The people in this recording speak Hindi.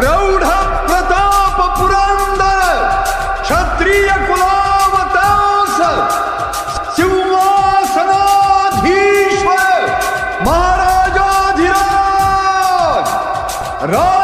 प्रौढ़ प्रताप पुरंदर क्षत्रिय कुलावतास सिंहासनाधीश्वर महाराजाधिराज राम